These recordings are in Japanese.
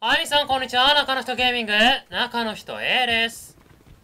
はい、さん、こんにちは。中の人ゲーミング、中の人 A です。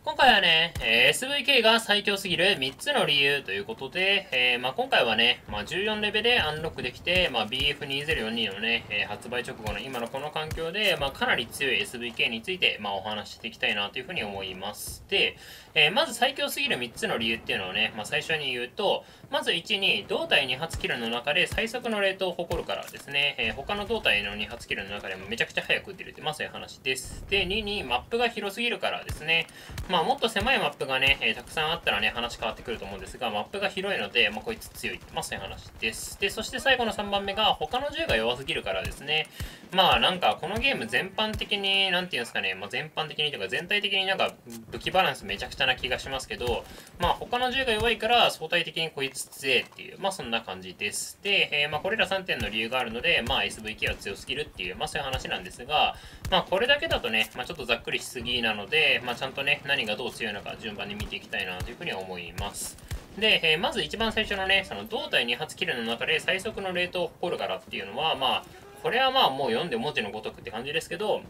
今回はね、えー、SVK が最強すぎる3つの理由ということで、えー、まあ、今回はね、まあ、14レベルでアンロックできて、まあ、BF2042 のね、えー、発売直後の今のこの環境で、まかなり強い SVK について、まお話ししていきたいなというふうに思います。で、えまず最強すぎる3つの理由っていうのをね、ま最初に言うと、まず1に、胴体2発キルの中で最速のレートを誇るからですね、え他の胴体の2発キルの中でもめちゃくちゃ速く打てるって、まあそういう話です。で、2に、マップが広すぎるからですね、まあもっと狭いマップがね、えー、たくさんあったらね、話変わってくると思うんですが、マップが広いので、まあ、こいつ強い。まあ、そういう話です。で、そして最後の3番目が、他の銃が弱すぎるからですね。まあ、なんか、このゲーム全般的に、なんていうんですかね、まあ、全般的にというか、全体的になんか、武器バランスめちゃくちゃな気がしますけど、まあ、他の銃が弱いから、相対的にこいつ強いっていう、まあ、そんな感じです。で、えー、まあ、これら3点の理由があるので、まあ、SVK は強すぎるっていう、まあ、そういう話なんですが、まあ、これだけだとね、まあ、ちょっとざっくりしすぎなので、まあ、ちゃんとね、何がどう強いのか順番に見ていきたいなというふうに思います。で、えー、まず一番最初のね、その胴体2発キルの中で最速のレートを誇るからっていうのは、まあ、これはまあもう読んで文字のごとくって感じですけど、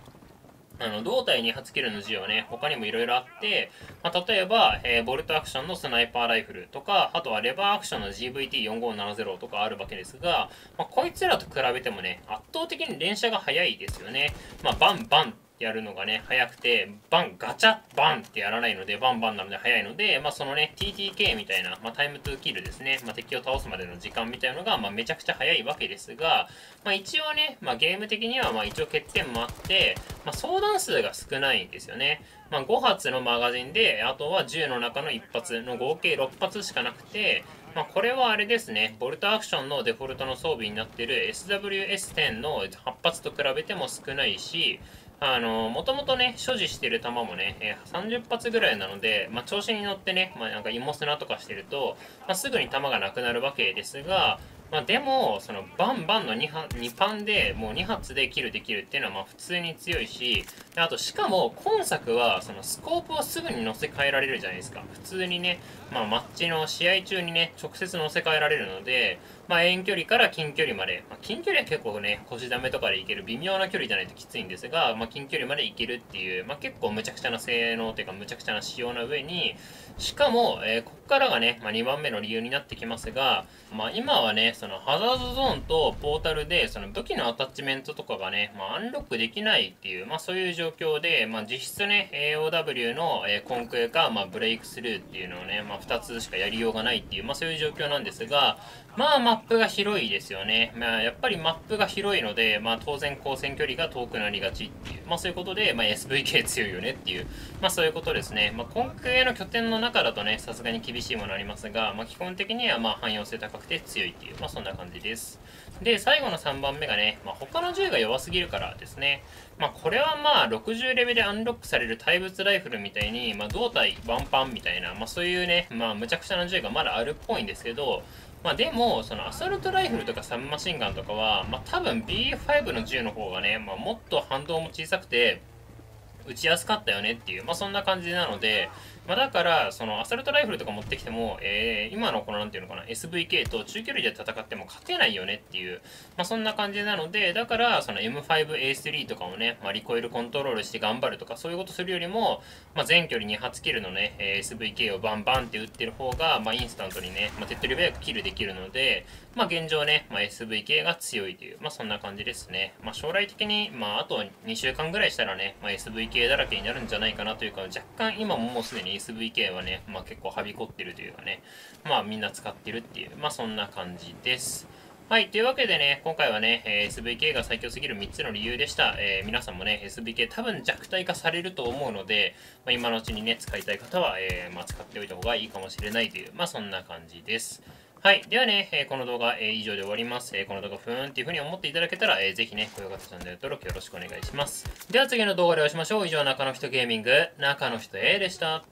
あの、胴体2発キルの字はね、他にもいろいろあって、まあ、例えば、えー、ボルトアクションのスナイパーライフルとか、あとはレバーアクションの GVT4570 とかあるわけですが、まあ、こいつらと比べてもね、圧倒的に連射が速いですよね。まあ、バンバンやるのがね、早くて、バン、ガチャバンってやらないので、バンバンなので早いので、まあそのね、TTK みたいな、まあタイムトゥーキルですね、まあ敵を倒すまでの時間みたいなのが、まあめちゃくちゃ早いわけですが、まあ一応ね、まあゲーム的には、まあ一応欠点もあって、まあ相談数が少ないんですよね。まあ5発のマガジンで、あとは10の中の1発の合計6発しかなくて、まあ、これはあれですね、ボルトアクションのデフォルトの装備になっている SWS10 の8発と比べても少ないし、あの、もともとね、所持してる弾もね、えー、30発ぐらいなので、まあ、調子に乗ってね、まあ、なんか芋砂とかしてると、まあ、すぐに弾がなくなるわけですが、まあ、でも、その、バンバンの 2, 2パンでもう2発でキルできるっていうのは、まあ、普通に強いし、あと、しかも、今作は、その、スコープをすぐに乗せ替えられるじゃないですか。普通にね、まあ、マッチの試合中にね、直接乗せ替えられるので、まあ、遠距離から近距離まで、まあ、近距離は結構ね、腰ダメとかで行ける微妙な距離じゃないときついんですが、まあ、近距離まで行けるっていう、まあ、結構むちゃくちゃな性能というか、むちゃくちゃな仕様な上に、しかも、えー、こっからがね、まあ、2番目の理由になってきますが、まあ、今はね、そのハザードゾーンとポータルで、その武器のアタッチメントとかがね、まあ、アンロックできないっていう、まあ、そういう状況で、まあ、実質ね、AOW の、えー、コンクエか、まあ、ブレイクスルーっていうのをね、まあ、2つしかやりようがないっていう、まあ、そういう状況なんですが、まあまあ、マップが広いですよね。まあ、やっぱりマップが広いので、まあ、当然、光線距離が遠くなりがちっていう、まあ、そういうことで、まあ、SVK 強いよねっていう、まあ、そういうことですね。まあ、コンクエの拠点の中だとね、さすがに厳しいものありますが、まあ、基本的には、まあ、汎用性高くて強いっていう、まあ、そんな感じです。で、最後の3番目がね、まあ、他の銃が弱すぎるからですね。まあ、これはまあ、60レベルでアンロックされる対物ライフルみたいに、まあ、胴体ワンパンみたいな、まあ、そういうね、まあ、むちゃくちゃな銃がまだあるっぽいんですけど、まあでも、そのアサルトライフルとかサブマシンガンとかは、まあ多分 B5 の銃の方がね、まあもっと反動も小さくて、撃ちやすかったよねっていう、まあそんな感じなので、まあ、だから、そのアサルトライフルとか持ってきても、えー、今のこのなんていうのかな、SVK と中距離で戦っても勝てないよねっていう、まあ、そんな感じなので、だから、その M5A3 とかをね、まあ、リコイルコントロールして頑張るとか、そういうことするよりも、まあ、全距離に初キルのね、SVK をバンバンって打ってる方が、まあ、インスタントにね、まあ、手っ取り早くキルできるので、まあ、現状ね、まあ、SVK が強いという、まあ、そんな感じですね。まあ、将来的に、まあ、あと2週間ぐらいしたらね、まあ、SVK だらけになるんじゃないかなというか、若干今ももうすでに SVK はね、まあ結構はびこってるというかね、まあみんな使ってるっていう、まあそんな感じです。はい。というわけでね、今回はね、えー、SVK が最強すぎる3つの理由でした。えー、皆さんもね、SVK 多分弱体化されると思うので、まあ、今のうちにね、使いたい方は、えー、まあ、使っておいた方がいいかもしれないという、まあそんな感じです。はい。ではね、えー、この動画、えー、以上で終わります。えー、この動画、ふーんっていう風に思っていただけたら、えー、ぜひね、高評価とチャンネル登録よろしくお願いします。では次の動画でお会いしましょう。以上、中の人ゲーミング、中の人 A でした。